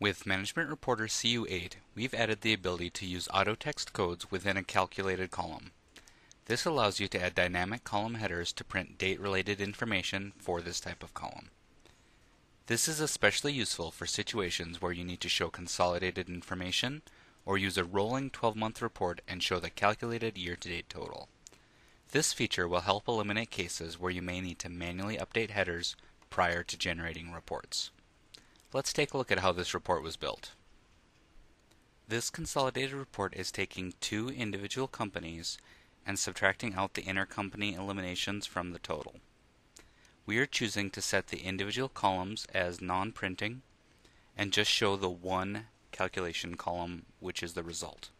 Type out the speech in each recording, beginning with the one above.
With Management Reporter CU8, we've added the ability to use auto text codes within a calculated column. This allows you to add dynamic column headers to print date-related information for this type of column. This is especially useful for situations where you need to show consolidated information or use a rolling 12-month report and show the calculated year-to-date total. This feature will help eliminate cases where you may need to manually update headers prior to generating reports. Let's take a look at how this report was built. This consolidated report is taking two individual companies and subtracting out the intercompany eliminations from the total. We are choosing to set the individual columns as non-printing and just show the one calculation column which is the result.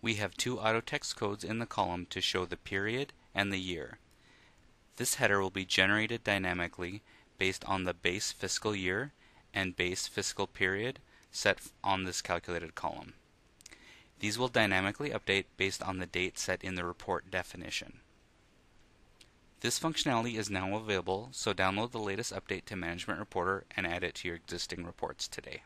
We have two auto text codes in the column to show the period and the year. This header will be generated dynamically based on the base fiscal year and base fiscal period set on this calculated column. These will dynamically update based on the date set in the report definition. This functionality is now available, so download the latest update to Management Reporter and add it to your existing reports today.